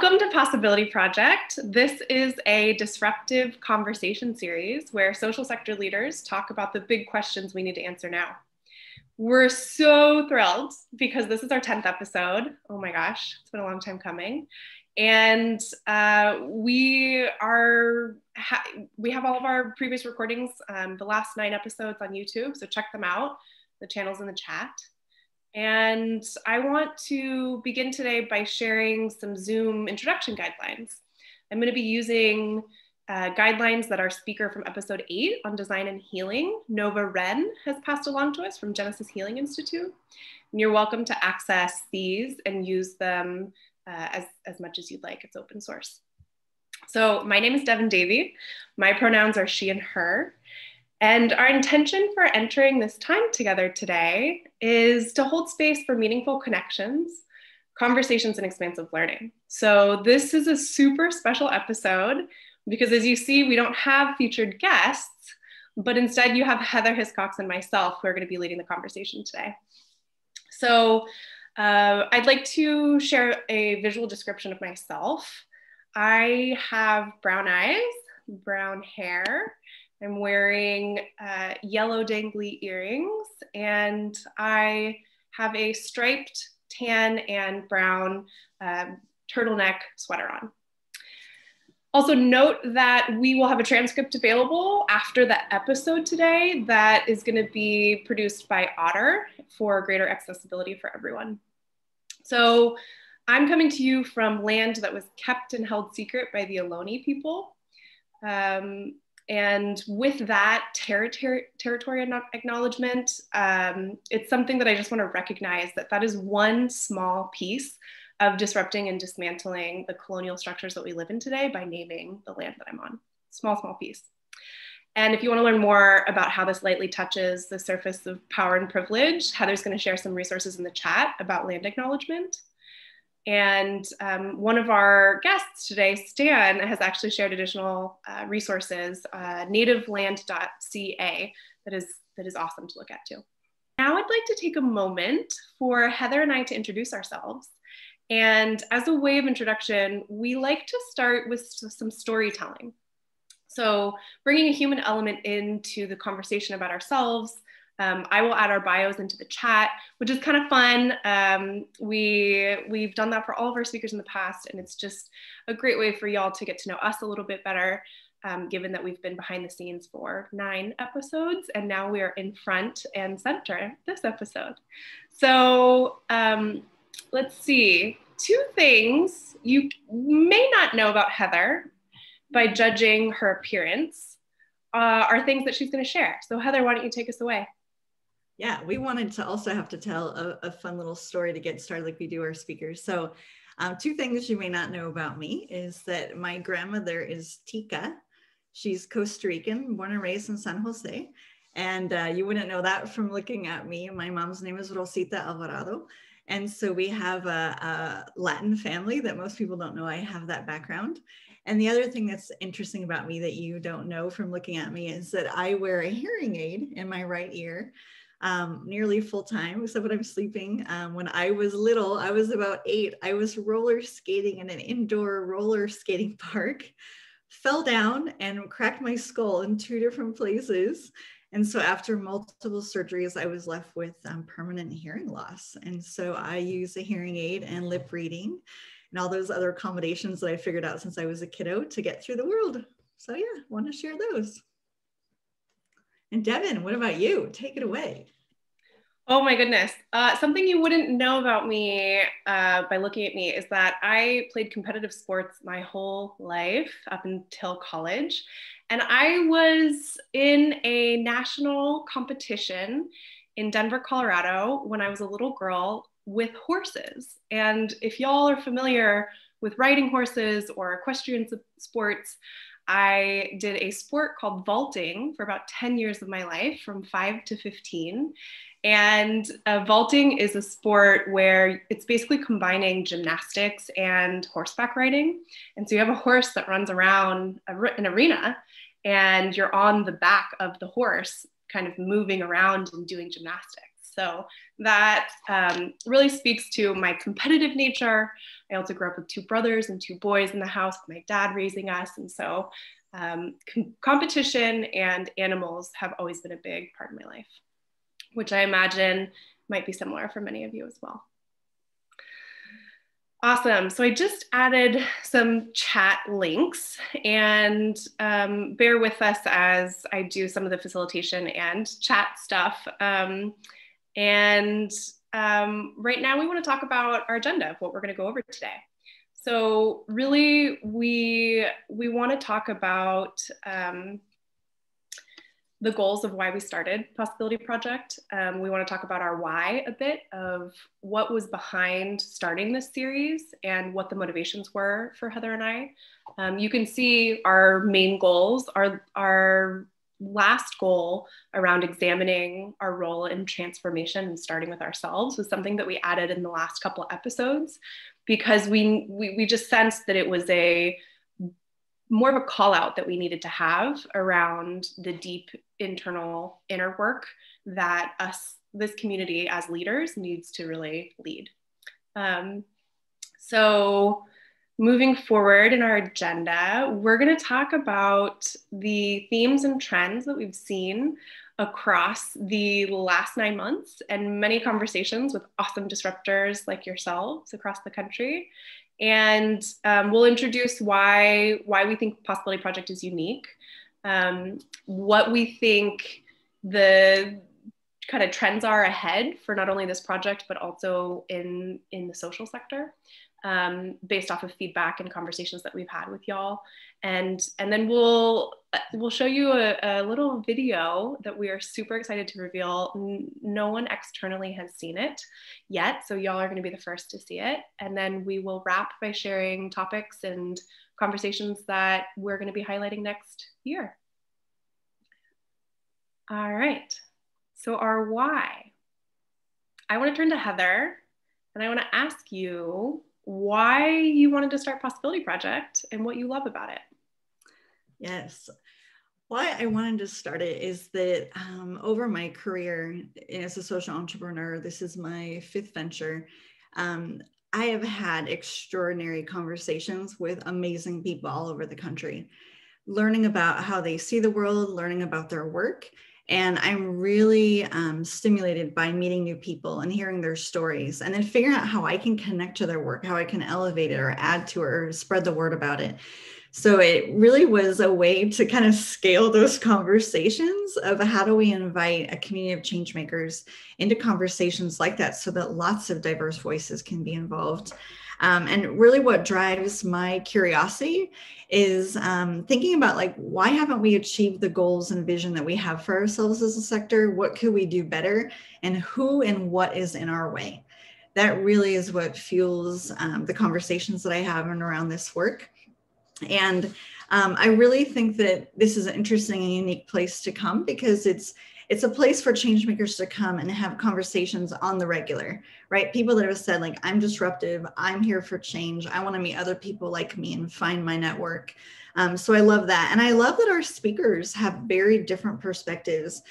Welcome to Possibility Project. This is a disruptive conversation series where social sector leaders talk about the big questions we need to answer now. We're so thrilled because this is our 10th episode. Oh my gosh, it's been a long time coming. And uh, we are ha- we have all of our previous recordings, um, the last nine episodes on YouTube, so check them out. The channel's in the chat. And I want to begin today by sharing some Zoom introduction guidelines. I'm going to be using uh, guidelines that our speaker from episode eight on design and healing, Nova Wren, has passed along to us from Genesis Healing Institute. And you're welcome to access these and use them uh, as, as much as you'd like. It's open source. So my name is Devin Davey. My pronouns are she and her. And our intention for entering this time together today is to hold space for meaningful connections, conversations, and expansive learning. So, this is a super special episode because, as you see, we don't have featured guests, but instead you have Heather Hiscox and myself who are going to be leading the conversation today. So, uh, I'd like to share a visual description of myself. I have brown eyes, brown hair, I'm wearing uh, yellow dangly earrings and I have a striped tan and brown um, turtleneck sweater on. Also note that we will have a transcript available after the episode today that is gonna be produced by Otter for greater accessibility for everyone. So I'm coming to you from land that was kept and held secret by the Ohlone people. Um, and with that territory, territory acknowledgement, um, it's something that I just want to recognize that that is one small piece of disrupting and dismantling the colonial structures that we live in today by naming the land that I'm on. Small, small piece. And if you want to learn more about how this lightly touches the surface of power and privilege, Heather's going to share some resources in the chat about land acknowledgement. And um, one of our guests today, Stan, has actually shared additional uh, resources, uh, nativeland.ca, that is, that is awesome to look at too. Now I'd like to take a moment for Heather and I to introduce ourselves. And as a way of introduction, we like to start with some storytelling. So bringing a human element into the conversation about ourselves, um, I will add our bios into the chat, which is kind of fun. Um, we we've done that for all of our speakers in the past, and it's just a great way for y'all to get to know us a little bit better. Um, given that we've been behind the scenes for nine episodes, and now we are in front and center this episode. So um, let's see. Two things you may not know about Heather by judging her appearance uh, are things that she's going to share. So Heather, why don't you take us away? Yeah, we wanted to also have to tell a, a fun little story to get started, like we do our speakers. So, um, two things you may not know about me is that my grandmother is Tika. She's Costa Rican, born and raised in San Jose. And uh, you wouldn't know that from looking at me. My mom's name is Rosita Alvarado. And so we have a, a, Latin family that most people don't know I have that background. And the other thing that's interesting about me that you don't know from looking at me is that I wear a hearing aid in my right ear um, nearly full time, except when I'm sleeping. Um, when I was little, I was about eight. I was roller skating in an indoor roller skating park, fell down and cracked my skull in two different places. And so, after multiple surgeries, I was left with um, permanent hearing loss. And so, I use a hearing aid and lip reading and all those other accommodations that I figured out since I was a kiddo to get through the world. So, yeah, want to share those. And Devin, what about you? Take it away. Oh my goodness. Uh, something you wouldn't know about me uh, by looking at me is that I played competitive sports my whole life up until college. And I was in a national competition in Denver, Colorado when I was a little girl with horses. And if y'all are familiar with riding horses or equestrian sports, I did a sport called vaulting for about 10 years of my life, from five to 15. And uh, vaulting is a sport where it's basically combining gymnastics and horseback riding. And so you have a horse that runs around an arena, and you're on the back of the horse, kind of moving around and doing gymnastics. So that um, really speaks to my competitive nature. I also grew up with two brothers and two boys in the house, my dad raising us. And so um, com- competition and animals have always been a big part of my life, which I imagine might be similar for many of you as well. Awesome. So I just added some chat links and um, bear with us as I do some of the facilitation and chat stuff. Um, and um, right now we want to talk about our agenda of what we're going to go over today. So really, we we want to talk about um, the goals of why we started Possibility Project. Um, we want to talk about our why a bit of what was behind starting this series and what the motivations were for Heather and I. Um, you can see our main goals. Our our last goal around examining our role in transformation and starting with ourselves was something that we added in the last couple episodes because we, we, we just sensed that it was a more of a call out that we needed to have around the deep internal inner work that us this community as leaders needs to really lead. Um, so moving forward in our agenda we're going to talk about the themes and trends that we've seen across the last nine months and many conversations with awesome disruptors like yourselves across the country. And um, we'll introduce why why we think possibility project is unique um, what we think the kind of trends are ahead for not only this project but also in in the social sector um, based off of feedback and conversations that we've had with y'all. And and then we'll we'll show you a, a little video that we are super excited to reveal. No one externally has seen it yet so y'all are going to be the first to see it. And then we will wrap by sharing topics and conversations that we're going to be highlighting next year. All right so our why. I want to turn to heather and i want to ask you why you wanted to start Possibility Project and what you love about it. Yes. Why I wanted to start it is that um, over my career as a social entrepreneur, this is my fifth venture. Um, I have had extraordinary conversations with amazing people all over the country, learning about how they see the world, learning about their work, and I'm really um, stimulated by meeting new people and hearing their stories and then figuring out how I can connect to their work, how I can elevate it or add to it or spread the word about it. So it really was a way to kind of scale those conversations of how do we invite a community of change makers into conversations like that so that lots of diverse voices can be involved. Um, and really what drives my curiosity is um, thinking about like why haven't we achieved the goals and vision that we have for ourselves as a sector? What could we do better? And who and what is in our way? That really is what fuels um, the conversations that i have and around this work. And um, i really think that this is an interesting and unique place to come because it's it's a place for change makers to come and have conversations on the regular, right? People that have said, like, I'm disruptive, I'm here for change, I want to meet other people like me and find my network. Um, so I love that. And I love that our speakers have very different perspectives.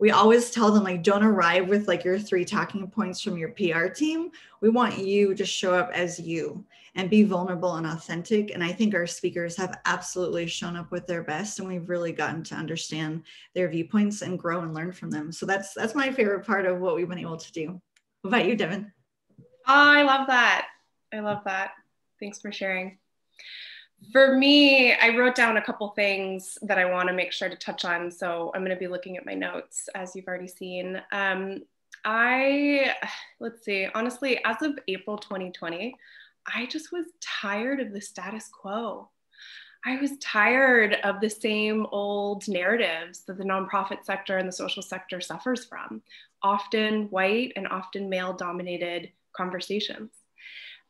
We always tell them, like, don't arrive with like your three talking points from your PR team. We want you to show up as you and be vulnerable and authentic. And I think our speakers have absolutely shown up with their best, and we've really gotten to understand their viewpoints and grow and learn from them. So that's that's my favorite part of what we've been able to do. What about you, Devin? Oh, I love that. I love that. Thanks for sharing. For me, I wrote down a couple things that I want to make sure to touch on. So I'm going to be looking at my notes as you've already seen. Um, I, let's see, honestly, as of April 2020, I just was tired of the status quo. I was tired of the same old narratives that the nonprofit sector and the social sector suffers from, often white and often male dominated conversations.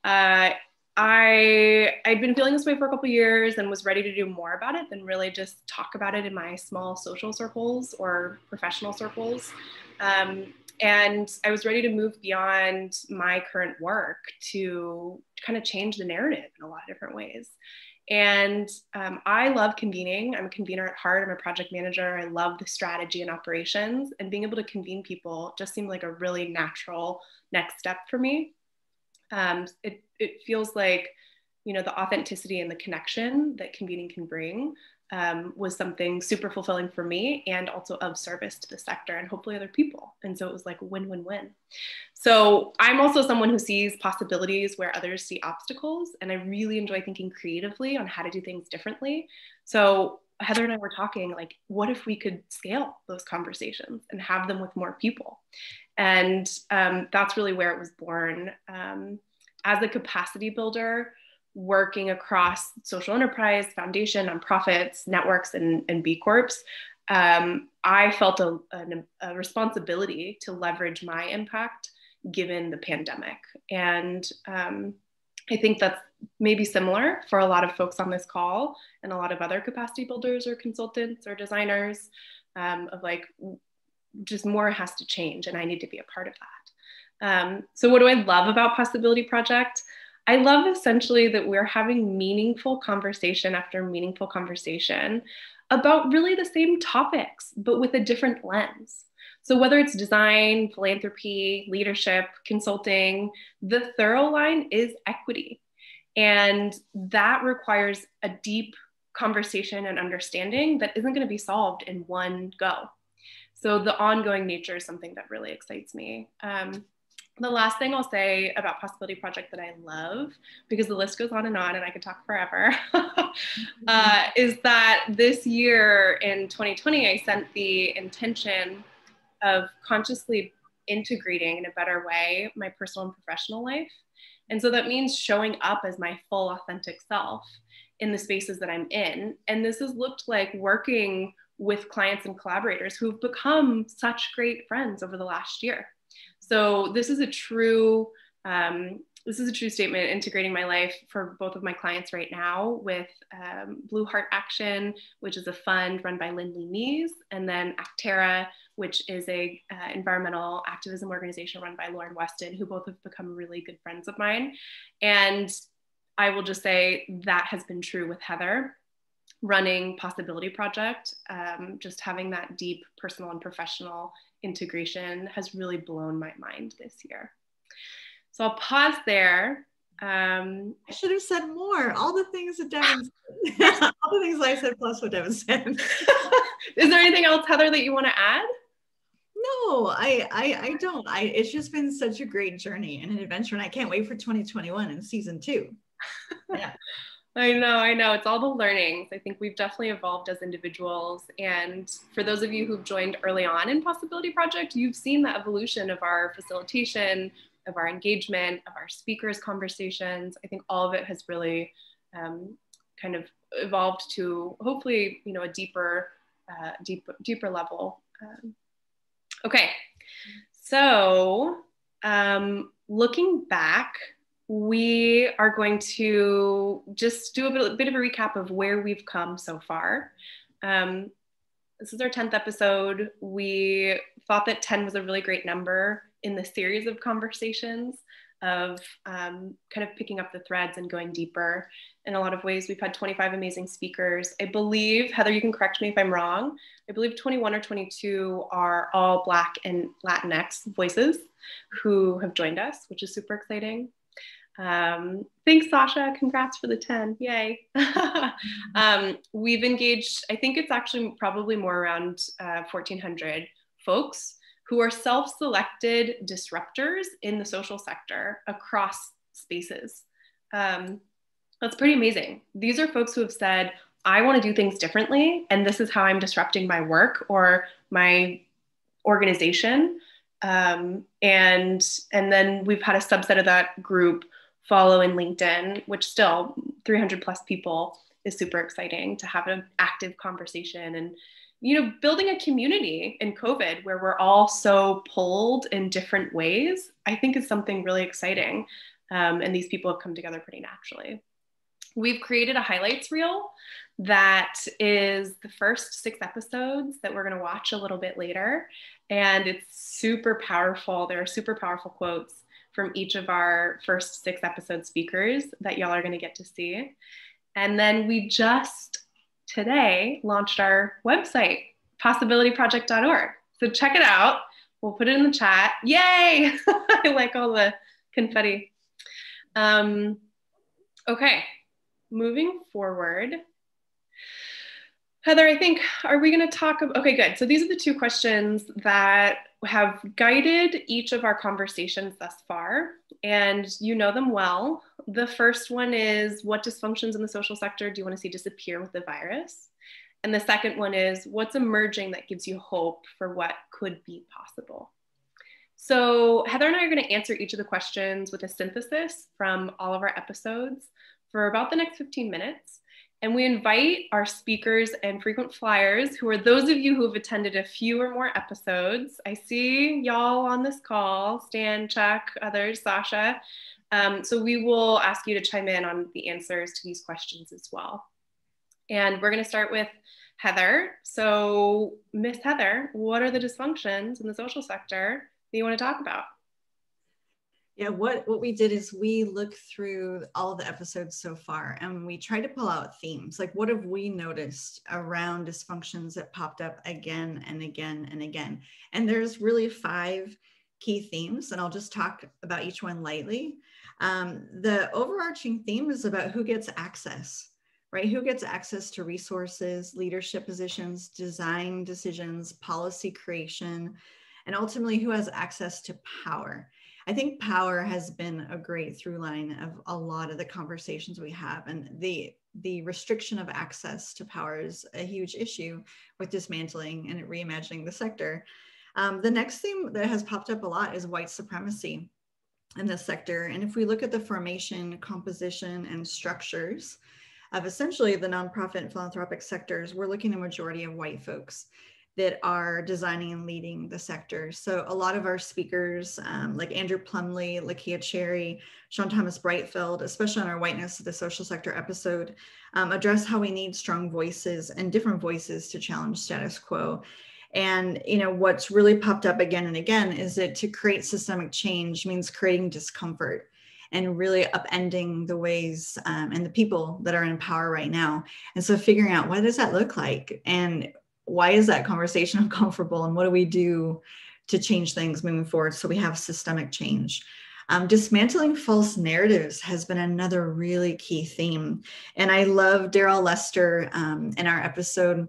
Uh, I I'd been feeling this way for a couple years and was ready to do more about it than really just talk about it in my small social circles or professional circles. Um, and I was ready to move beyond my current work to kind of change the narrative in a lot of different ways. And um, I love convening. I'm a convener at heart. I'm a project manager. I love the strategy and operations. And being able to convene people just seemed like a really natural next step for me. Um, it, it feels like, you know, the authenticity and the connection that convening can bring um, was something super fulfilling for me and also of service to the sector and hopefully other people. And so it was like win win win. So I'm also someone who sees possibilities where others see obstacles. And I really enjoy thinking creatively on how to do things differently. So Heather and I were talking like, what if we could scale those conversations and have them with more people? And um, that's really where it was born. Um, as a capacity builder, working across social enterprise, foundation, nonprofits, networks, and, and B Corps, um, I felt a, a, a, responsibility to leverage my impact given the pandemic. And um, I think that's maybe similar for a lot of folks on this call and a lot of other capacity builders or consultants or designers um, of like, just more has to change and I need to be a part of that. Um, so, what do I love about Possibility Project? I love essentially that we're having meaningful conversation after meaningful conversation about really the same topics, but with a different lens. So, whether it's design, philanthropy, leadership, consulting, the thorough line is equity. And that requires a deep conversation and understanding that isn't going to be solved in one go. So, the ongoing nature is something that really excites me. Um, the last thing I'll say about Possibility Project that I love, because the list goes on and on and I could talk forever, uh, is that this year in 2020, I sent the intention of consciously integrating in a better way my personal and professional life. And so that means showing up as my full authentic self in the spaces that I'm in. And this has looked like working with clients and collaborators who've become such great friends over the last year. So this is a true um, this is a true statement integrating my life for both of my clients right now with um, Blue Heart Action, which is a fund run by Lindley Nees, and then Acterra, which is a uh, environmental activism organization run by Lauren Weston, who both have become really good friends of mine. And I will just say that has been true with Heather running Possibility Project, um, just having that deep personal and professional integration has really blown my mind this year. So I'll pause there. Um, I should have said more. All the things that Devin said, all the things I said plus what Devin said. Is there anything else, Heather, that you want to add? No, I, I I don't. I it's just been such a great journey and an adventure, and I can't wait for 2021 and season two. Yeah. I know, I know. It's all the learnings. I think we've definitely evolved as individuals. And for those of you who've joined early on in Possibility Project, you've seen the evolution of our facilitation, of our engagement, of our speakers' conversations. I think all of it has really um, kind of evolved to hopefully, you know, a deeper, uh, deep, deeper level. Um, okay, so um, looking back we are going to just do a bit, a bit, of a recap of where we've come so far. Um, this is our 10th episode. We thought that 10 was a really great number in the series of conversations of um, kind of picking up the threads and going deeper in a lot of ways. We've had 25 amazing speakers. I believe, Heather, you can correct me if I'm wrong. I believe 21 or 22 are all Black and Latinx voices who have joined us, which is super exciting. Um, thanks, Sasha. Congrats for the 10. Yay. um, we've engaged, I think it's actually probably more around uh, 1,400 folks who are self selected disruptors in the social sector across spaces. Um, that's pretty amazing. These are folks who have said, I want to do things differently, and this is how I'm disrupting my work or my organization. Um, and and then we've had a subset of that group follow in LinkedIn, which still 300 plus people is super exciting to have an active conversation and you know building a community in covid where we're all so pulled in different ways i think is something really exciting um, and these people have come together pretty naturally we've created a highlights reel that is the first six episodes that we're going to watch a little bit later. And it's super powerful. There are super powerful quotes from each of our first six episode speakers that y'all are going to get to see. And then we just today launched our website, possibilityproject.org. So check it out. We'll put it in the chat. Yay! I like all the confetti. Um, okay, moving forward. Heather, I think, are we going to talk? About, okay, good. So these are the two questions that have guided each of our conversations thus far, and you know them well. The first one is what dysfunctions in the social sector do you want to see disappear with the virus? And the second one is what's emerging that gives you hope for what could be possible? So, Heather and I are going to answer each of the questions with a synthesis from all of our episodes for about the next 15 minutes. And we invite our speakers and frequent flyers, who are those of you who have attended a few or more episodes. I see y'all on this call, Stan, Chuck, others, Sasha. Um, so we will ask you to chime in on the answers to these questions as well. And we're going to start with Heather. So, Miss Heather, what are the dysfunctions in the social sector that you want to talk about? Yeah, what, what we did is we looked through all the episodes so far and we tried to pull out themes. Like, what have we noticed around dysfunctions that popped up again and again and again? And there's really five key themes, and I'll just talk about each one lightly. Um, the overarching theme is about who gets access, right? Who gets access to resources, leadership positions, design decisions, policy creation, and ultimately who has access to power. I think power has been a great through line of a lot of the conversations we have. And the the restriction of access to power is a huge issue with dismantling and reimagining the sector. Um, the next theme that has popped up a lot is white supremacy in this sector. And if we look at the formation, composition, and structures of essentially the nonprofit and philanthropic sectors, we're looking at a majority of white folks that are designing and leading the sector. So a lot of our speakers, um, like Andrew Plumley, Lakia Cherry, Sean Thomas-Breitfeld, especially on our Whiteness of the Social Sector episode, um, address how we need strong voices and different voices to challenge status quo. And you know what's really popped up again and again is that to create systemic change means creating discomfort and really upending the ways um, and the people that are in power right now. And so figuring out what does that look like and why is that conversation uncomfortable and what do we do to change things moving forward so we have systemic change? Um, dismantling false narratives has been another really key theme. And i love Darryl Lester um, in our episode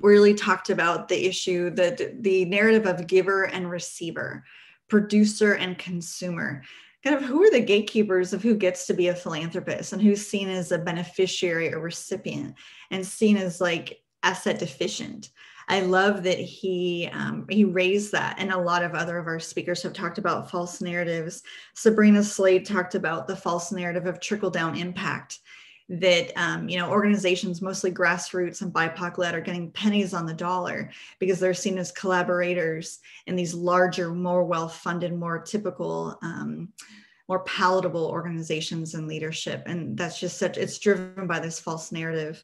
really talked about the issue that the narrative of giver and receiver producer and consumer. Kind of who are the gatekeepers of who gets to be a philanthropist and who's seen as a beneficiary or recipient and seen as like asset deficient. I love that he um, he raised that, and a lot of other of our speakers have talked about false narratives. Sabrina Slade talked about the false narrative of trickle down impact. That um, you know organizations, mostly grassroots and BIPOC led, are getting pennies on the dollar because they're seen as collaborators in these larger, more well funded, more typical. Um, more palatable organizations and leadership and that's just such it's driven by this false narrative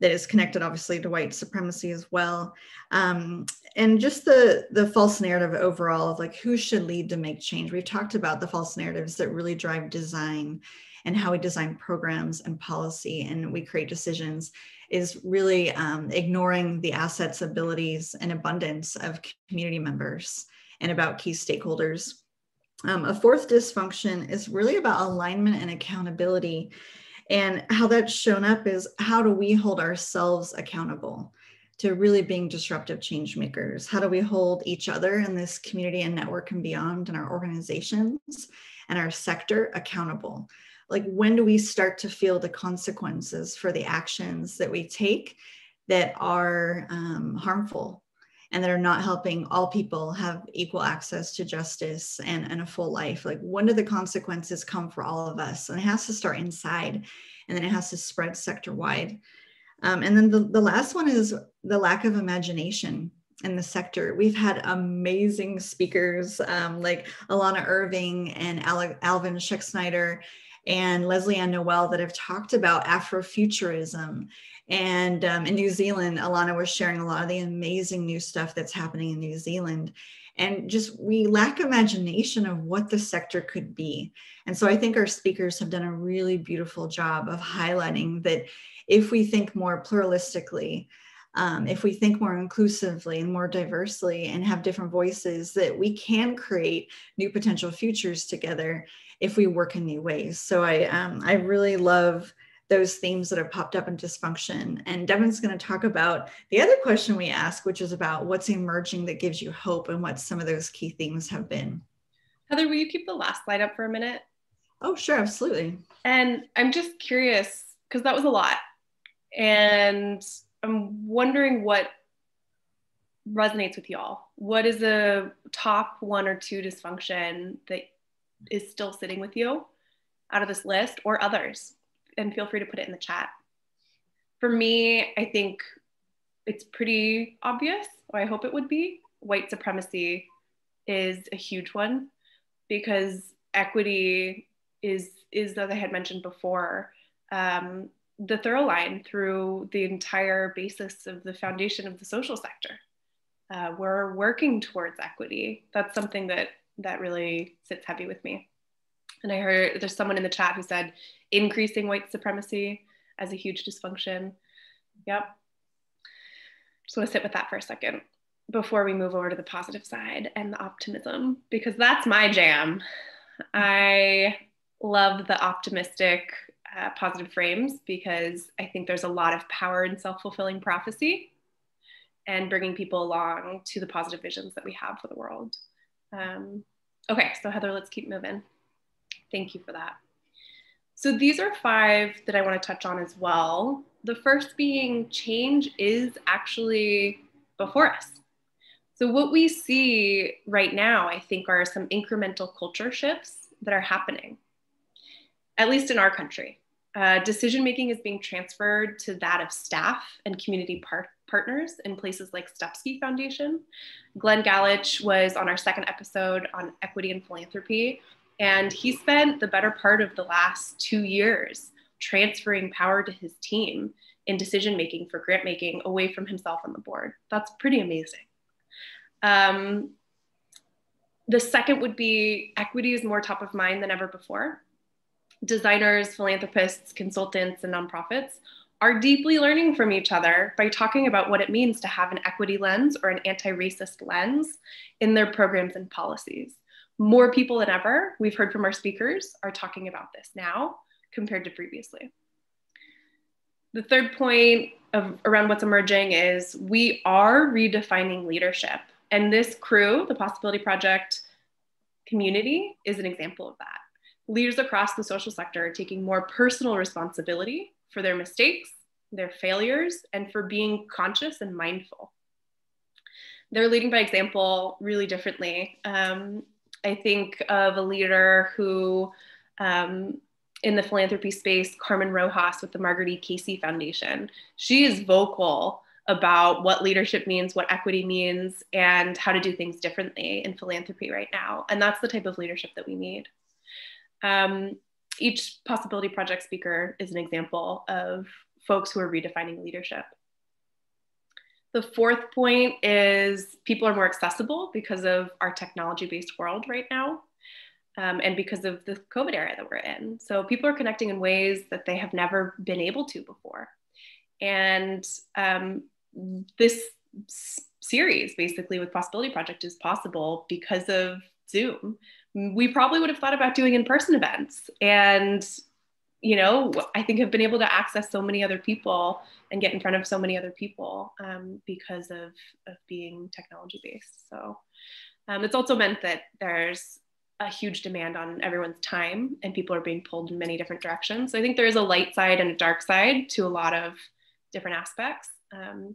that is connected obviously to white supremacy as well. Um, and just the the false narrative overall of like who should lead to make change. We've talked about the false narratives that really drive design and how we design programs and policy and we create decisions is really um, ignoring the assets abilities and abundance of community members and about key stakeholders. Um, a fourth dysfunction is really about alignment and accountability and how that's shown up is how do we hold ourselves accountable to really being disruptive change makers? How do we hold each other in this community and network and beyond and our organizations and our sector accountable? Like, when do we start to feel the consequences for the actions that we take that are um, harmful and that are not helping all people have equal access to justice and, and a full life. Like when do the consequences come for all of us? And it has to start inside and then it has to spread sector wide um, and then the, the last one is the lack of imagination in the sector. We've had amazing speakers um, like alana irving and alvin schexnayder and Lesley-Ann Noel that have talked about Afrofuturism. And um, in New Zealand, Alana was sharing a lot of the amazing new stuff that's happening in New Zealand. And just we lack imagination of what the sector could be. And so I think our speakers have done a really beautiful job of highlighting that if we think more pluralistically, um, if we think more inclusively and more diversely and have different voices, that we can create new potential futures together if we work in new ways. So I, um, I really love those themes that have popped up in dysfunction. And Devin's going to talk about the other question we ask, which is about what's emerging that gives you hope and what some of those key themes have been. Heather, will you keep the last slide up for a minute? Oh, sure, absolutely. And I'm just curious because that was a lot. And I'm wondering what resonates with y'all. What is a top one or two dysfunction that is still sitting with you out of this list or others? And feel free to put it in the chat. For me, I think it's pretty obvious, or I hope it would be. White supremacy is a huge one because equity is, is as I had mentioned before, um, the thorough line through the entire basis of the foundation of the social sector. Uh, we're working towards equity. That's something that that really sits heavy with me. And I heard there's someone in the chat who said increasing white supremacy as a huge dysfunction. Yep. Just want to sit with that for a second before we move over to the positive side and the optimism, because that's my jam. I love the optimistic uh, positive frames because I think there's a lot of power in self fulfilling prophecy and bringing people along to the positive visions that we have for the world. Um, okay, so Heather, let's keep moving. Thank you for that. So these are five that I want to touch on as well. The first being change is actually before us. So, what we see right now, I think, are some incremental culture shifts that are happening, at least in our country. Uh, decision making is being transferred to that of staff and community par- partners in places like Stupski Foundation. Glenn Galich was on our second episode on equity and philanthropy, and he spent the better part of the last two years transferring power to his team in decision making for grant making away from himself on the board. That's pretty amazing. Um, the second would be equity is more top of mind than ever before designers, philanthropists, consultants, and nonprofits are deeply learning from each other by talking about what it means to have an equity lens or an anti racist lens in their programs and policies. More people than ever, we've heard from our speakers, are talking about this now compared to previously. The third point of, around what's emerging is we are redefining leadership. And this crew, the Possibility Project community, is an example of that leaders across the social sector are taking more personal responsibility for their mistakes, their failures, and for being conscious and mindful. They're leading by example really differently. Um, I think of a leader who, um, in the philanthropy space, Carmen Rojas with the Margaret E. Casey Foundation. She is vocal about what leadership means, what equity means, and how to do things differently in philanthropy right now. And that's the type of leadership that we need. Um, each possibility project speaker is an example of folks who are redefining leadership. The fourth point is people are more accessible because of our technology based world right now um, and because of the COVID era that we're in. So people are connecting in ways that they have never been able to before. And um, this series, basically, with Possibility Project, is possible because of Zoom we probably would have thought about doing in-person events and you know i think have been able to access so many other people and get in front of so many other people um, because of, of being technology based. So um, it's also meant that there's a huge demand on everyone's time and people are being pulled in many different directions. So i think there is a light side and a dark side to a lot of different aspects. Um,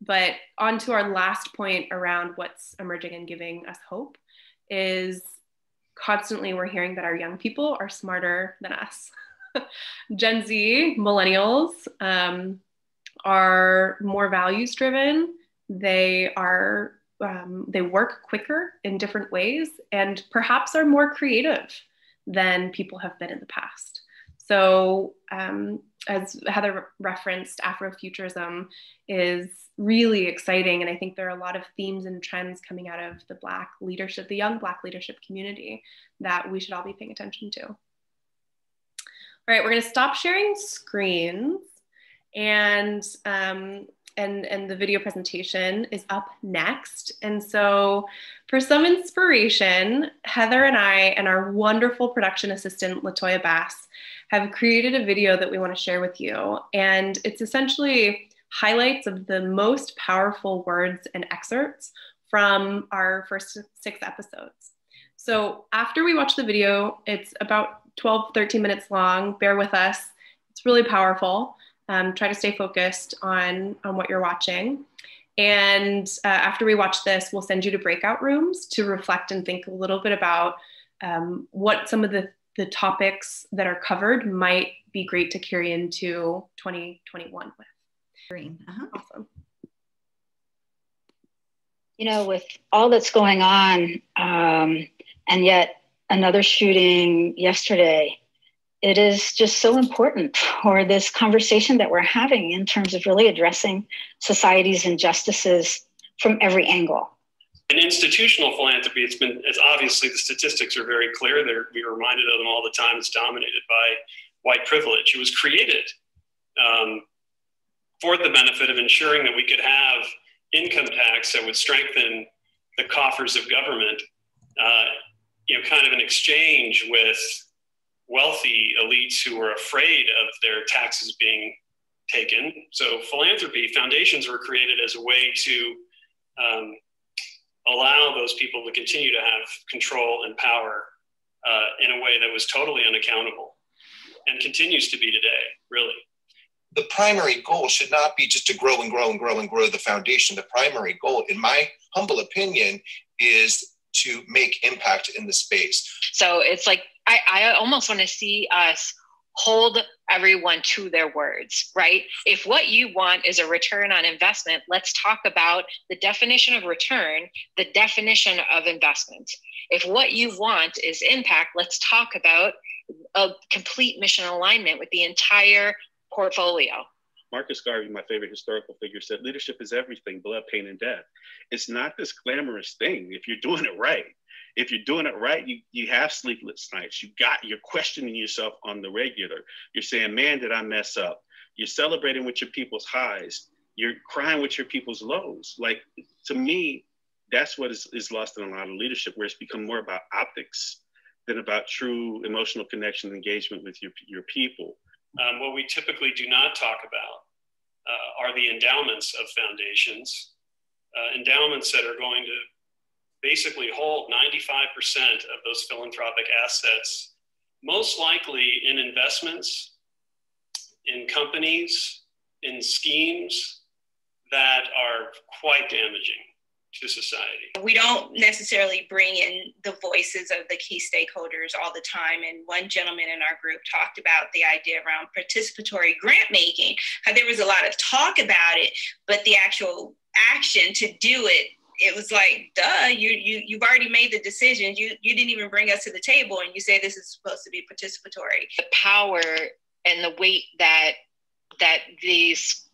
but on to our last point around what's emerging and giving us hope is constantly we're hearing that our young people are smarter than us. Gen Z, millennials, um, are more values driven. They are um, they work quicker in different ways and perhaps are more creative than people have been in the past. So, um, as Heather referenced, Afrofuturism is really exciting. And I think there are a lot of themes and trends coming out of the Black leadership, the young Black leadership community that we should all be paying attention to. All right, we're going to stop sharing screens and um, and and the video presentation is up next. And so, for some inspiration, Heather and I and our wonderful production assistant Latoya Bass have created a video that we want to share with you. And it's essentially highlights of the most powerful words and excerpts from our first six episodes. So after we watch the video, it's about 12, 13 minutes long. Bear with us. It's really powerful. Um, try to stay focused on, on what you're watching. And uh, after we watch this, we'll send you to breakout rooms to reflect and think a little bit about um, what some of the the topics that are covered might be great to carry into 2021 with. Green. Uh-huh. Awesome. You know, with all that's going on, um, and yet another shooting yesterday, it is just so important for this conversation that we're having in terms of really addressing society's injustices from every angle. In institutional philanthropy, it's been, it's obviously the statistics are very clear. They're, we're reminded of them all the time. It's dominated by white privilege. It was created um, for the benefit of ensuring that we could have income tax that would strengthen the coffers of government, uh, you know, kind of an exchange with wealthy elites who were afraid of their taxes being taken. So philanthropy foundations were created as a way to um, allow those people to continue to have control and power uh, in a way that was totally unaccountable and continues to be today, really. The primary goal should not be just to grow and grow and grow and grow the foundation. The primary goal, in my humble opinion, is to make impact in the space. So it's like I, I almost want to see us hold everyone to their words, right? If what you want is a return on investment, let's talk about the definition of return, the definition of investment. If what you want is impact, let's talk about a complete mission alignment with the entire portfolio. Marcus Garvey, my favorite historical figure, said leadership is everything blood, pain, and death. It's not this glamorous thing if you're doing it right if you're doing it right, you, you have sleepless nights. You got you're questioning yourself on the regular. You're saying, man, did I mess up? You're celebrating with your people's highs. You're crying with your people's lows. Like to me, that's what is, is lost in a lot of leadership, where it's become more about optics than about true emotional connection and engagement with your, your people. Um, what we typically do not talk about uh, are the endowments of foundations, uh, endowments that are going to basically hold 95% of those philanthropic assets, most likely in investments, in companies, in schemes that are quite damaging to society. We don't necessarily bring in the voices of the key stakeholders all the time. And one gentleman in our group talked about the idea around participatory grant making, how there was a lot of talk about it, but the actual action to do it it was like, duh, you you you've already made the decision. You you didn't even bring us to the table, and you say this is supposed to be participatory. The power and the weight that that these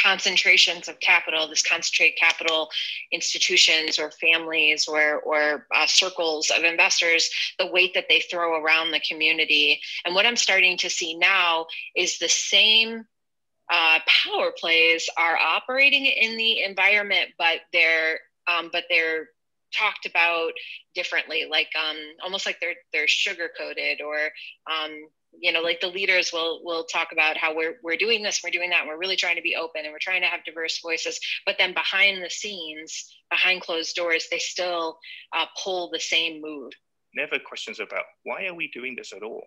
concentrations of capital, this concentrated capital institutions or families or, or uh, circles of investors, the weight that they throw around the community. And what I'm starting to see now is the same uh, power plays are operating in the environment, but they're um, but they're talked about differently, like um, almost like they're they're sugar coated, or um, you know, like the leaders will will talk about how we're we're doing this, we're doing that, we're really trying to be open, and we're trying to have diverse voices. But then behind the scenes, behind closed doors, they still uh, pull the same mood. Never questions about why are we doing this at all?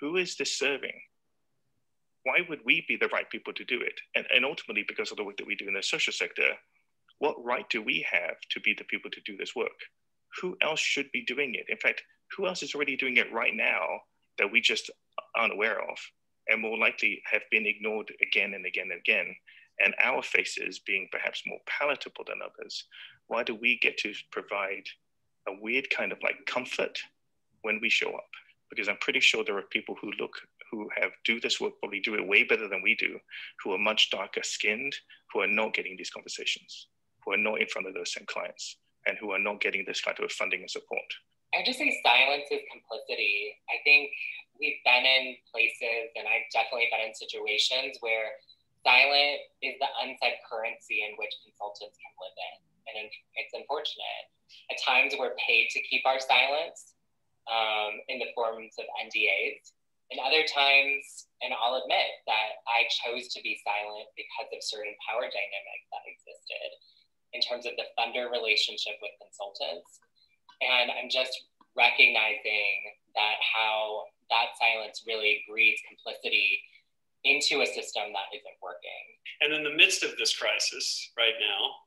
Who is this serving? why would we be the right people to do it? And, and ultimately, because of the work that we do in the social sector, what right do we have to be the people to do this work? Who else should be doing it? In fact, who else is already doing it right now that we just aren't aware of and more likely have been ignored again and again and again? And our faces being perhaps more palatable than others, why do we get to provide a weird kind of like comfort when we show up? because I'm pretty sure there are people who look who have do this work probably do it way better than we do, who are much darker skinned, who are not getting these conversations, who are not in front of those same clients, and who are not getting this kind of funding and support. I just say silence is complicity. I think we've been in places, and I've definitely been in situations where silent is the unsaid currency in which consultants can live in. And it's unfortunate. At times, we're paid to keep our silence um, in the forms of NDAs. And other times, and I'll admit that I chose to be silent because of certain power dynamics that existed in terms of the funder relationship with consultants. And I'm just recognizing that how that silence really breeds complicity into a system that isn't working. And in the midst of this crisis right now,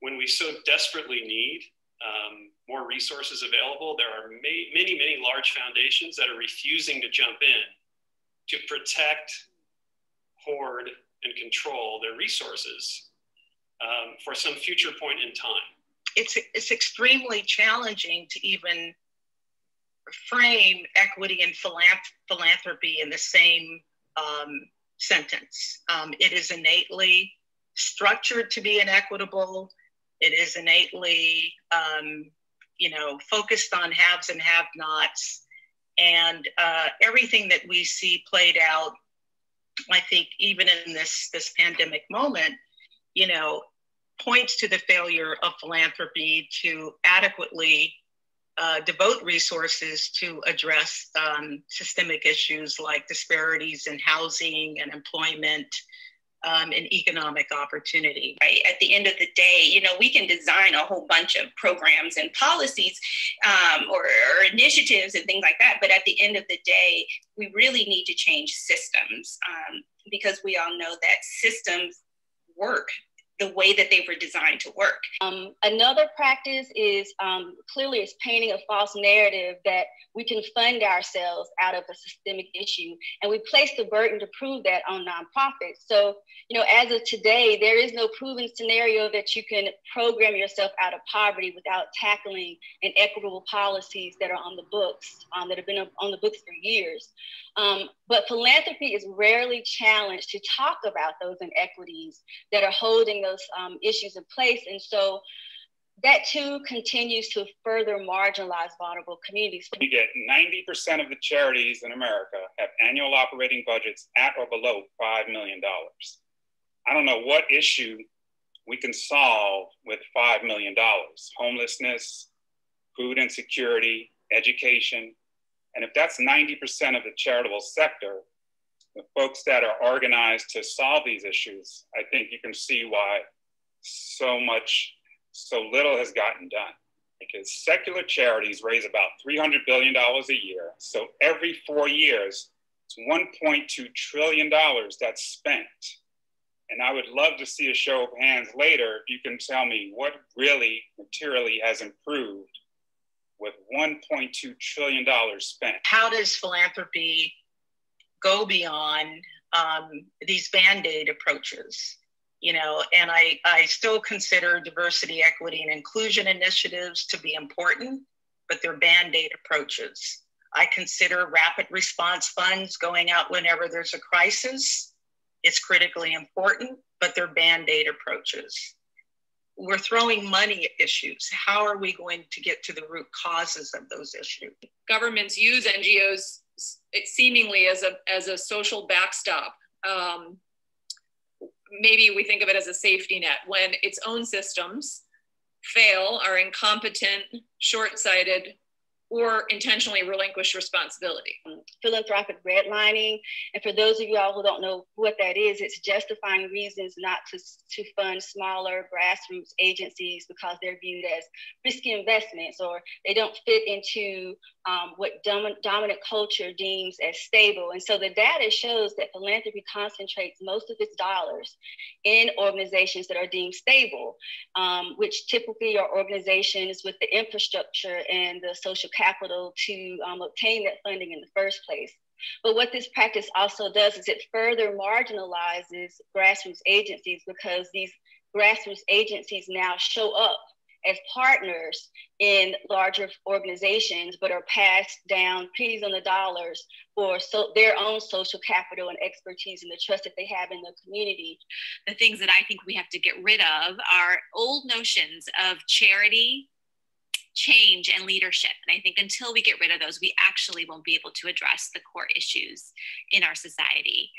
when we so desperately need um, more resources available. There are may, many, many large foundations that are refusing to jump in to protect, hoard, and control their resources um, for some future point in time. It's, it's extremely challenging to even frame equity and philanthropy in the same um, sentence. Um, it is innately structured to be inequitable it is innately, um, you know, focused on haves and have-nots, and uh, everything that we see played out. I think even in this this pandemic moment, you know, points to the failure of philanthropy to adequately uh, devote resources to address um, systemic issues like disparities in housing and employment um, and economic opportunity. Right. At the end of the day, you know, we can design a whole bunch of programs and policies um, or, or, initiatives and things like that. But at the end of the day, we really need to change systems um, because we all know that systems work the way that they were designed to work. Um, another practice is um, clearly is painting a false narrative that we can fund ourselves out of a systemic issue, and we place the burden to prove that on nonprofits. So, you know, as of today, there is no proven scenario that you can program yourself out of poverty without tackling inequitable policies that are on the books um, that have been on the books for years. Um, but philanthropy is rarely challenged to talk about those inequities that are holding those um, issues in place. And so that too continues to further marginalize vulnerable communities. We get 90% of the charities in America have annual operating budgets at or below $5 million. I don't know what issue we can solve with $5 million homelessness, food insecurity, education, and if that's 90% of the charitable sector, the folks that are organized to solve these issues, I think you can see why so much, so little has gotten done. Because secular charities raise about $300 billion a year. So every four years, it's $1.2 trillion that's spent. And I would love to see a show of hands later if you can tell me what really materially has improved with $1.2 trillion spent. How does philanthropy go beyond um, these band aid approaches? You know, and I, I still consider diversity, equity, and inclusion initiatives to be important, but they're band aid approaches. I consider rapid response funds going out whenever there's a crisis. It's critically important, but they're band aid approaches we're throwing money at issues. How are we going to get to the root causes of those issues? Governments use NGOs seemingly as a as a social backstop. Um, maybe we think of it as a safety net when its own systems fail, are incompetent, short-sighted, or intentionally relinquish responsibility. Philanthropic redlining, and for those of y'all who don't know what that is, it's justifying reasons not to, to fund smaller grassroots agencies because they're viewed as risky investments or they don't fit into um, what dom- dominant culture deems as stable. And so the data shows that philanthropy concentrates most of its dollars in organizations that are deemed stable, um, which typically are organizations with the infrastructure and the social capital to um, obtain that funding in the first place. But what this practice also does is it further marginalizes grassroots agencies because these grassroots agencies now show up as partners in larger organizations, but are passed down pennies on the dollars for so their own social capital and expertise and the trust that they have in the community. The things that I think we have to get rid of are old notions of charity change and leadership. And I think until we get rid of those, we actually won't be able to address the core issues in our society.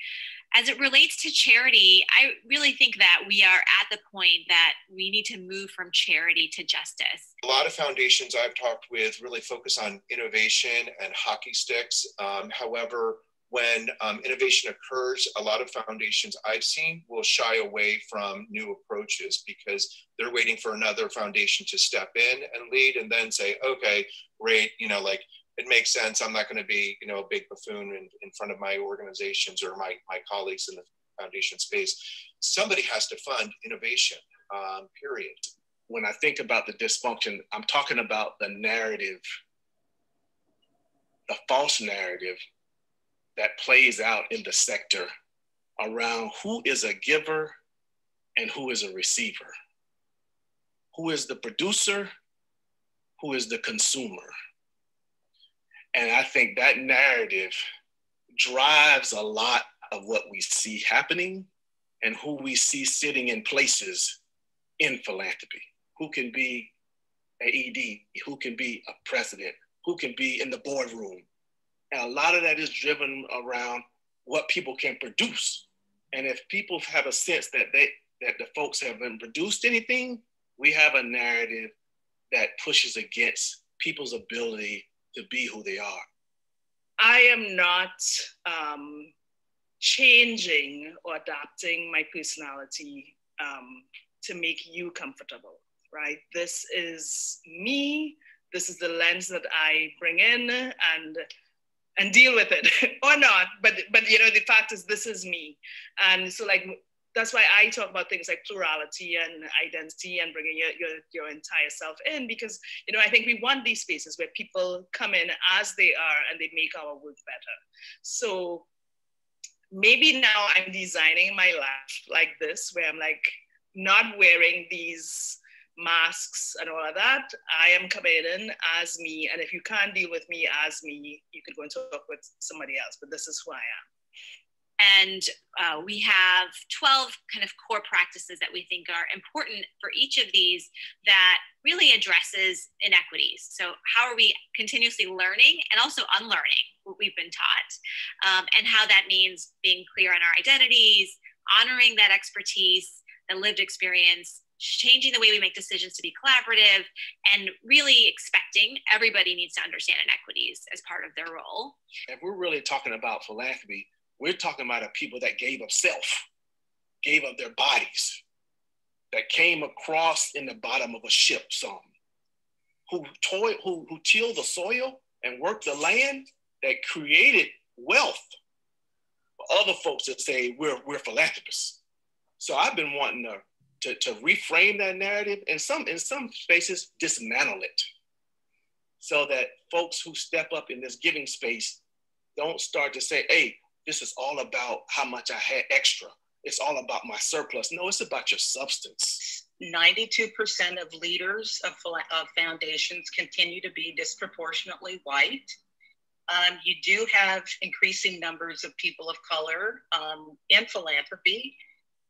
As it relates to charity, I really think that we are at the point that we need to move from charity to justice. A lot of foundations I've talked with really focus on innovation and hockey sticks. Um, however, when um, innovation occurs, a lot of foundations I've seen will shy away from new approaches because they're waiting for another foundation to step in and lead and then say, okay, great, you know, like it makes sense. I'm not going to be, you know, a big buffoon in, in front of my organizations or my, my colleagues in the foundation space. Somebody has to fund innovation, um, period. When I think about the dysfunction, I'm talking about the narrative, the false narrative that plays out in the sector around who is a giver and who is a receiver, who is the producer, who is the consumer. And I think that narrative drives a lot of what we see happening and who we see sitting in places in philanthropy. Who can be an ED, who can be a president, who can be in the boardroom, and a lot of that is driven around what people can produce. And if people have a sense that they that the folks haven't produced anything, we have a narrative that pushes against people's ability to be who they are. I am not um, changing or adapting my personality um, to make you comfortable, right? This is me. This is the lens that I bring in, and and deal with it or not but but you know the fact is this is me and so like that's why I talk about things like plurality and identity and bringing your, your, your entire self in because you know I think we want these spaces where people come in as they are and they make our work better. So maybe now I'm designing my life like this where I'm like not wearing these masks and all of that. I am coming in as me. And if you can't deal with me as me, you could go and talk with somebody else. But this is who I am. And uh, we have 12 kind of core practices that we think are important for each of these that really addresses inequities. So, how are we continuously learning and also unlearning what we've been taught? Um, and how that means being clear on our identities, honoring that expertise, the lived experience, changing the way we make decisions to be collaborative and really expecting everybody needs to understand inequities as part of their role. If we're really talking about philanthropy, we're talking about a people that gave up self, gave up their bodies, that came across in the bottom of a ship some, who toiled, who, who tilled the soil and worked the land that created wealth for other folks that say we're, we're philanthropists. So I've been wanting to to, to reframe that narrative and some in some spaces dismantle it so that folks who step up in this giving space don't start to say hey this is all about how much i had extra. It's all about my surplus. No it's about your substance. 92% of leaders of, of foundations continue to be disproportionately white. Um, you do have increasing numbers of people of color um, in philanthropy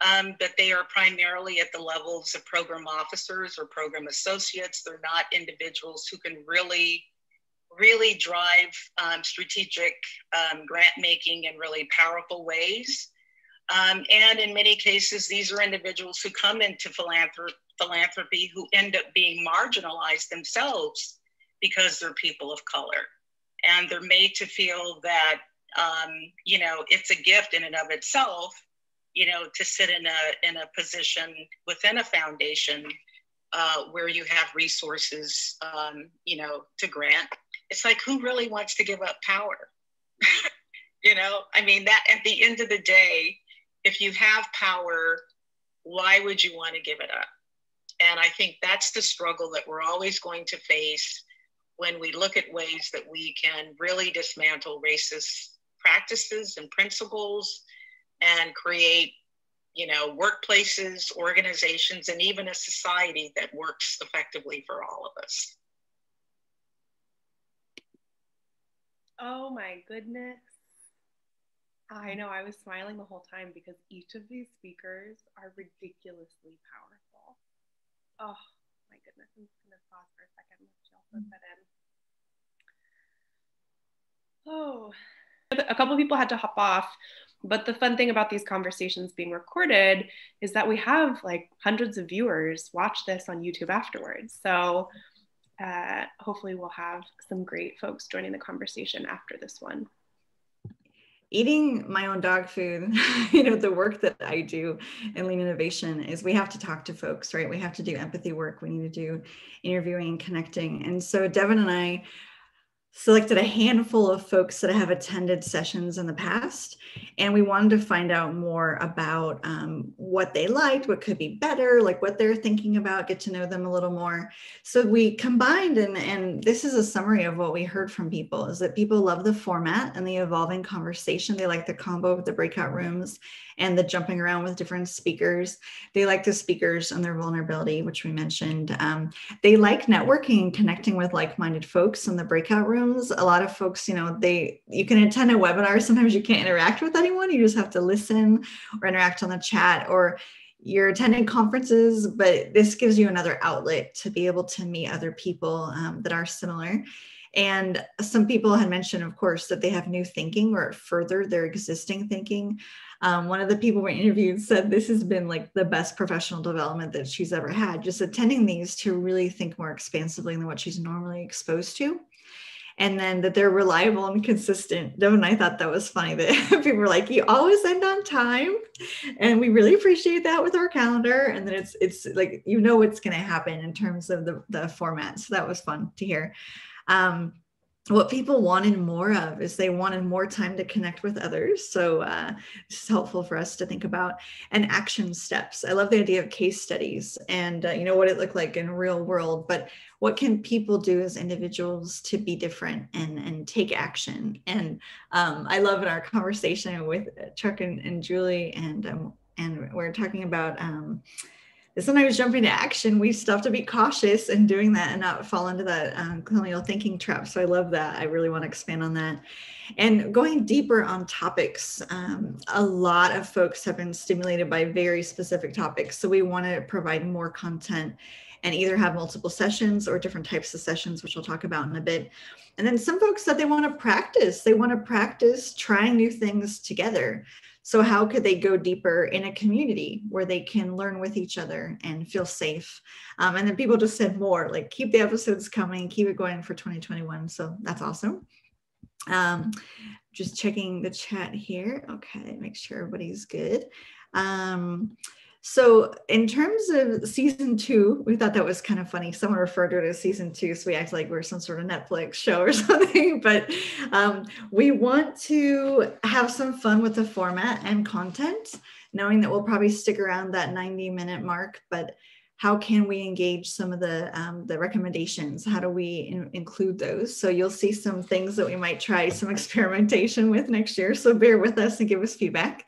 um, but they are primarily at the levels of program officers or program associates. They're not individuals who can really, really drive um, strategic um, grant making in really powerful ways. Um, and in many cases, these are individuals who come into philanthrop- philanthropy who end up being marginalized themselves because they're people of color. And they're made to feel that, um, you know, it's a gift in and of itself you know, to sit in a in a position within a foundation uh, where you have resources, um, you know, to grant. It's like who really wants to give up power? you know, I mean, that at the end of the day, if you have power, why would you want to give it up? And I think that's the struggle that we're always going to face when we look at ways that we can really dismantle racist practices and principles and create you know, workplaces, organizations, and even a society that works effectively for all of us. Oh my goodness. I know I was smiling the whole time because each of these speakers are ridiculously powerful. Oh my goodness. I'm just going to pause for a second. I'll put that in. Oh, a couple people had to hop off. But the fun thing about these conversations being recorded is that we have like hundreds of viewers watch this on YouTube afterwards. So uh, hopefully we'll have some great folks joining the conversation after this one eating my own dog food, you know, the work that I do in lean innovation is we have to talk to folks, right? We have to do empathy work. We need to do interviewing connecting. And so Devin and I selected a handful of folks that have attended sessions in the past and we wanted to find out more about um, what they liked what could be better like what they're thinking about get to know them a little more so we combined and, and this is a summary of what we heard from people is that people love the format and the evolving conversation they like the combo of the breakout rooms and the jumping around with different speakers. They like the speakers and their vulnerability, which we mentioned. Um, they like networking and connecting with like-minded folks in the breakout rooms. A lot of folks, you know, they you can attend a webinar. Sometimes you can't interact with anyone. You just have to listen or interact on the chat or you're attending conferences, but this gives you another outlet to be able to meet other people um, that are similar. And some people had mentioned, of course, that they have new thinking or further their existing thinking. Um, one of the people we interviewed said this has been like the best professional development that she's ever had, just attending these to really think more expansively than what she's normally exposed to. And then that they're reliable and consistent. And I thought that was funny that people were like, you always end on time. And we really appreciate that with our calendar. And then it's it's like you know what's gonna happen in terms of the, the format. So that was fun to hear. Um, what people wanted more of is they wanted more time to connect with others. So uh, this is helpful for us to think about and action steps. I love the idea of case studies and uh, you know what it looked like in real world, but what can people do as individuals to be different and and take action? And um, I love in our conversation with Chuck and, and Julie and um, and we're talking about um, sometimes jumping to action, we still have to be cautious in doing that and not fall into that um, colonial thinking trap. So I love that. I really want to expand on that. And going deeper on topics, um, a lot of folks have been stimulated by very specific topics. So we want to provide more content and either have multiple sessions or different types of sessions, which I'll talk about in a bit. And then some folks said they want to practice. They want to practice trying new things together. So, how could they go deeper in a community where they can learn with each other and feel safe? Um, and then people just said more like, keep the episodes coming, keep it going for 2021. So, that's awesome. Um, just checking the chat here. Okay, make sure everybody's good. Um, so, in terms of season two, we thought that was kind of funny. Someone referred to it as season two, so we act like we're some sort of Netflix show or something. But um, we want to have some fun with the format and content, knowing that we'll probably stick around that 90 minute mark. But how can we engage some of the um, the recommendations? How do we in- include those? So you'll see some things that we might try some experimentation with next year. So bear with us and give us feedback.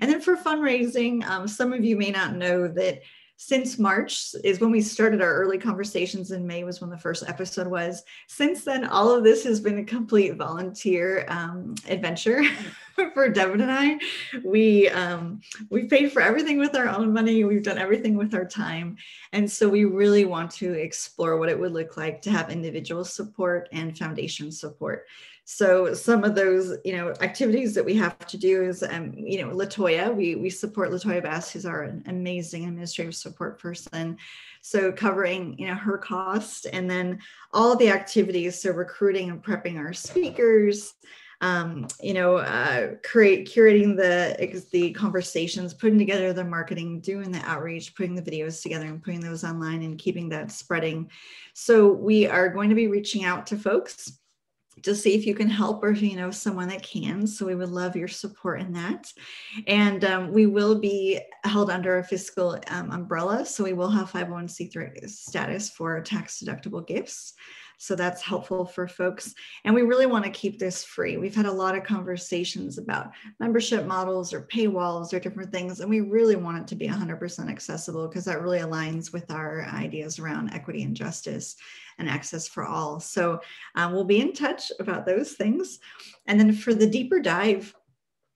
And then for fundraising, um, some of you may not know that since March is when we started our early conversations in May was when the first episode was. Since then, all of this has been a complete volunteer um, adventure for Devin and I. We um, we paid for everything with our own money. We've done everything with our time, and so we really want to explore what it would look like to have individual support and foundation support. So some of those, you know, activities that we have to do is, um, you know, Latoya, we, we support Latoya Bass, who's our amazing administrative support person. So covering, you know, her cost and then all the activities. So recruiting and prepping our speakers, um, you know, uh, create curating the the conversations, putting together the marketing, doing the outreach, putting the videos together, and putting those online, and keeping that spreading. So we are going to be reaching out to folks to see if you can help or if you know someone that can. So we would love your support in that. And um, we will be held under a fiscal um, umbrella. So we will have 501c3 status for tax deductible gifts. So that's helpful for folks. And we really want to keep this free. We've had a lot of conversations about membership models or paywalls or different things. And we really want it to be 100% accessible because that really aligns with our ideas around equity and justice and access for all. So um, we'll be in touch about those things. And then for the deeper dive,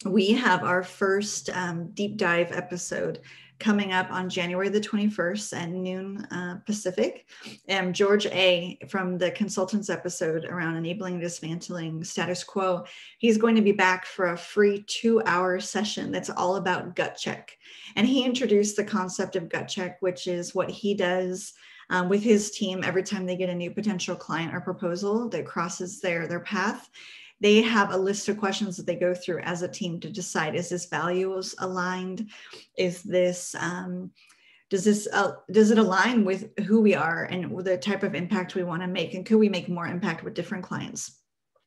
we have our first um, deep dive episode coming up on January the 21st at noon uh, Pacific. And George A. from the consultants episode around enabling dismantling status quo, he's going to be back for a free two hour session that's all about gut check. And he introduced the concept of gut check, which is what he does um, with his team every time they get a new potential client or proposal that crosses their, their path they have a list of questions that they go through as a team to decide is this values aligned? Is this um, does this uh, does it align with who we are and the type of impact we want to make? And could we make more impact with different clients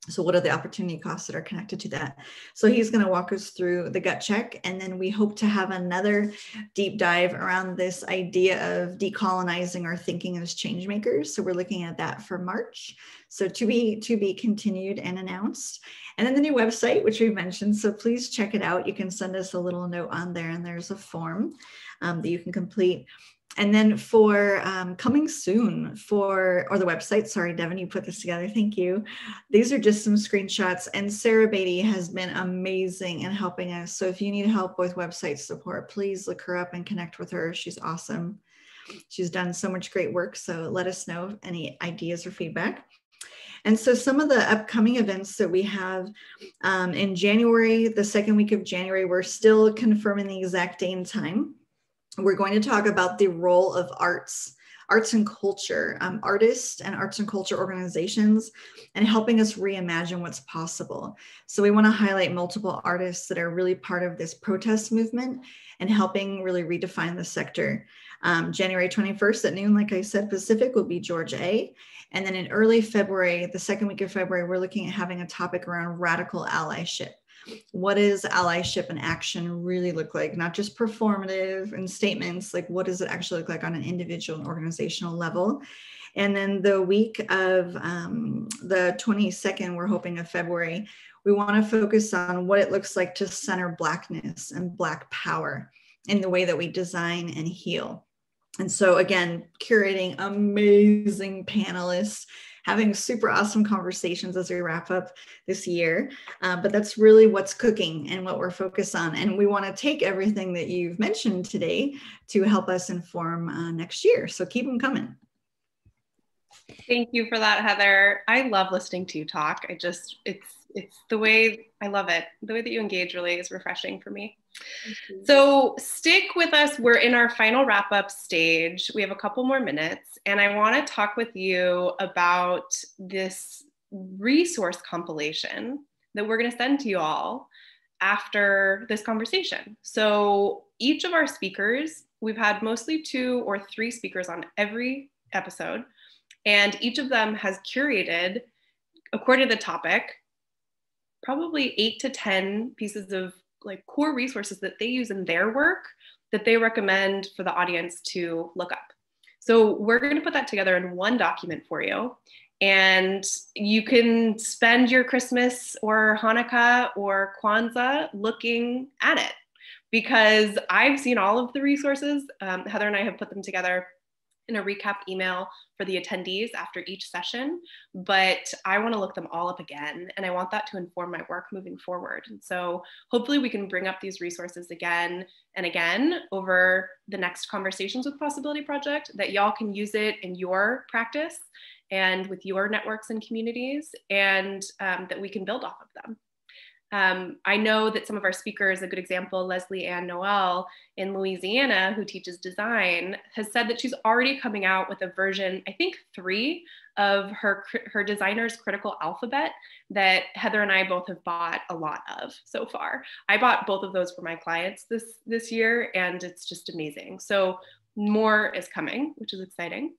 so what are the opportunity costs that are connected to that? So he's going to walk us through the gut check and then we hope to have another deep dive around this idea of decolonizing our thinking as change makers. So we're looking at that for march. So to be to be continued and announced. And then the new website which we mentioned. So please check it out. You can send us a little note on there and there's a form um, that you can complete and then for um, coming soon for or the website sorry devin you put this together thank you. These are just some screenshots and sarah beatty has been amazing in helping us. So if you need help with website support please look her up and connect with her. She's awesome. She's done so much great work so let us know any ideas or feedback. And so some of the upcoming events that we have um, in january the second week of january we're still confirming the exact day and time we're going to talk about the role of arts arts and culture um, artists and arts and culture organizations and helping us reimagine what's possible. So we want to highlight multiple artists that are really part of this protest movement and helping really redefine the sector. Um, january 21st at noon like i said pacific will be george a. And then in early february the second week of february we're looking at having a topic around radical allyship what does allyship and action really look like? Not just performative and statements like what does it actually look like on an individual and organizational level? And then the week of um, the 22nd we're hoping of february we want to focus on what it looks like to center blackness and black power in the way that we design and heal. And so again curating amazing panelists having super awesome conversations as we wrap up this year. Uh, but that's really what's cooking and what we're focused on. And we want to take everything that you've mentioned today to help us inform uh, next year. So keep them coming. Thank you for that, Heather. I love listening to you talk. I just, it's, it's the way I love it. The way that you engage really is refreshing for me. So stick with us. We're in our final wrap up stage. We have a couple more minutes, and I want to talk with you about this resource compilation that we're going to send to you all after this conversation. So each of our speakers, we've had mostly two or three speakers on every episode, and each of them has curated, according to the topic, probably eight to 10 pieces of like core resources that they use in their work that they recommend for the audience to look up. So we're going to put that together in one document for you. And you can spend your Christmas or Hanukkah or Kwanzaa looking at it because I've seen all of the resources. Um, Heather and I have put them together in a recap email for the attendees after each session, but I want to look them all up again and I want that to inform my work moving forward. And so hopefully we can bring up these resources again and again over the next conversations with Possibility Project that y'all can use it in your practice and with your networks and communities and um, that we can build off of them. Um, I know that some of our speakers, a good example, Lesley-Ann Noel in Louisiana, who teaches design, has said that she's already coming out with a version, I think three, of her, her designer's critical alphabet that Heather and I both have bought a lot of so far. I bought both of those for my clients this, this year, and it's just amazing. So more is coming, which is exciting.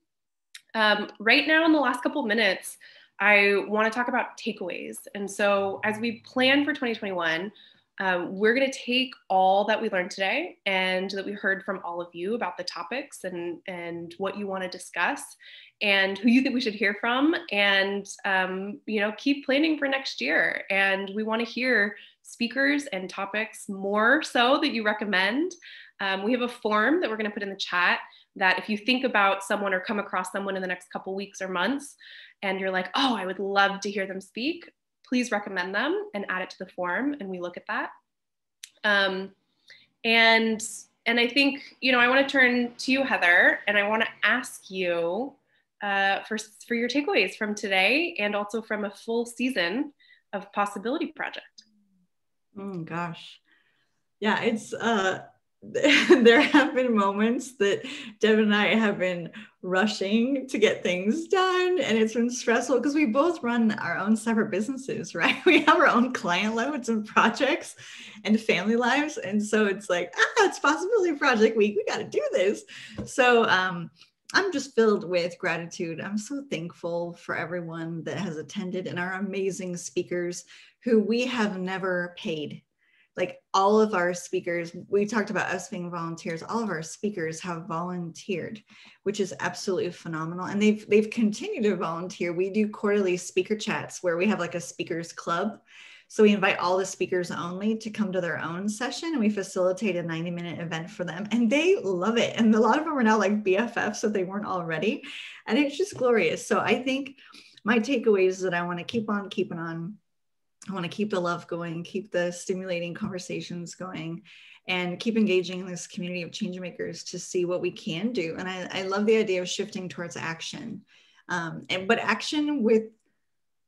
Um, right now, in the last couple minutes, I want to talk about takeaways. And so, as we plan for 2021, Um, we're going to take all that we learned today and that we heard from all of you about the topics and, and what you want to discuss and who you think we should hear from and um, you know keep planning for next year and we want to hear speakers and topics more so that you recommend um, we have a form that we're going to put in the chat that if you think about someone or come across someone in the next couple weeks or months and you're like oh i would love to hear them speak please recommend them and add it to the form and we look at that um, and and i think you know i want to turn to you heather and i want to ask you uh, for, for your takeaways from today and also from a full season of Possibility Project. Oh gosh. Yeah, it's uh there have been moments that Deb and I have been rushing to get things done, and it's been stressful because we both run our own separate businesses, right? We have our own client loads and projects and family lives, and so it's like, ah, it's Possibility Project Week. We got to do this. So, um, I'm just filled with gratitude. I'm so thankful for everyone that has attended and our amazing speakers who we have never paid. All of our speakers, we talked about us being volunteers. All of our speakers have volunteered, which is absolutely phenomenal. And they've they've continued to volunteer. We do quarterly speaker chats where we have like a speakers club so we invite all the speakers only to come to their own session and we facilitate a 90 minute event for them. And they love it. And a lot of them are now like BFFs if they weren't already. And it's just glorious. So I think my takeaway is that I want to keep on keeping on. I want to keep the love going, keep the stimulating conversations going, and keep engaging in this community of change makers to see what we can do. And I, I love the idea of shifting towards action. Um, and but action with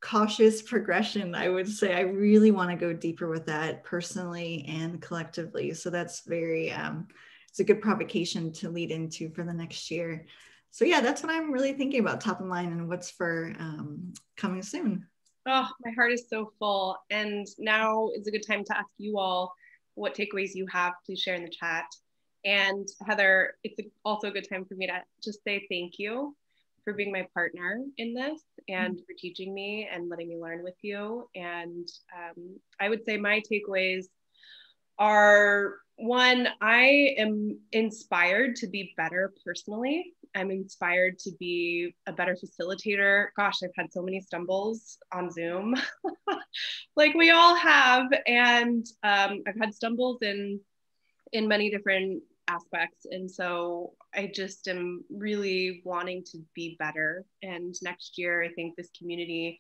cautious progression i would say i really want to go deeper with that personally and collectively so that's very um, it's a good provocation to lead into for the next year so yeah that's what i'm really thinking about top of mind and what's for um, coming soon oh my heart is so full and now is a good time to ask you all what takeaways you have please share in the chat and heather it's also a good time for me to just say thank you for being my partner in this and mm-hmm. for teaching me and letting me learn with you. And um, I would say my takeaways are one, I am inspired to be better personally. I'm inspired to be a better facilitator. Gosh, I've had so many stumbles on Zoom, like we all have, and um, I've had stumbles in in many different aspects. And so I just am really wanting to be better. And next year, I think this community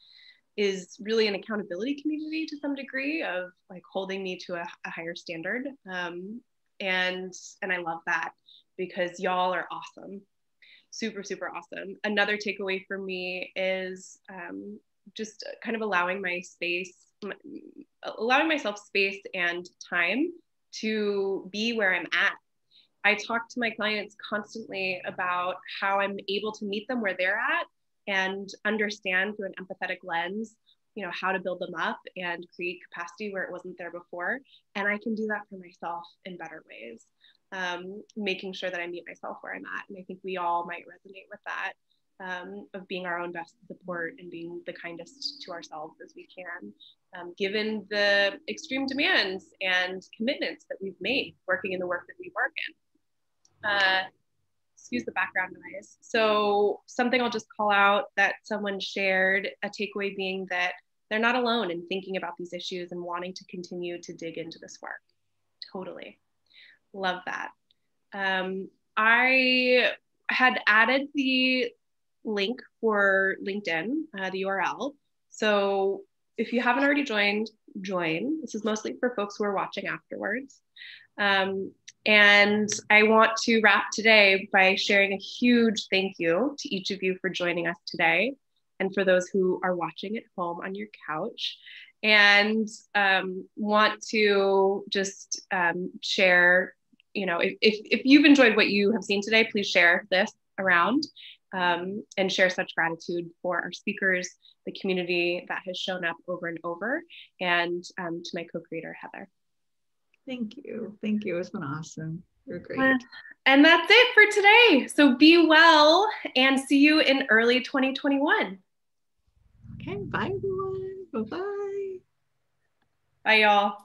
is really an accountability community to some degree of like holding me to a, a higher standard. Um, and and I love that because y'all are awesome, super super awesome. Another takeaway for me is um, just kind of allowing my space, allowing myself space and time to be where I'm at I talk to my clients constantly about how I'm able to meet them where they're at and understand through an empathetic lens, you know, how to build them up and create capacity where it wasn't there before. And I can do that for myself in better ways, um, making sure that I meet myself where I'm at. And I think we all might resonate with that. Um, of being our own best support and being the kindest to ourselves as we can, um, given the extreme demands and commitments that we've made working in the work that we work in uh, excuse the background noise. So something I'll just call out that someone shared, a takeaway being that they're not alone in thinking about these issues and wanting to continue to dig into this work. Totally. Love that. Um, I had added the link for LinkedIn, uh, the URL. So if you haven't already joined, join. This is mostly for folks who are watching afterwards. Um, and I want to wrap today by sharing a huge thank you to each of you for joining us today and for those who are watching at home on your couch. And um, want to just um, share, you know, if, if, if, you've enjoyed what you have seen today, please share this around um, and share such gratitude for our speakers, the community that has shown up over and over, and um, to my co creator, Heather. Thank you. Thank you. It's been awesome. You're great. And that's it for today. So be well and see you in early 2021. Okay. Bye, everyone. Bye bye. Bye, y'all.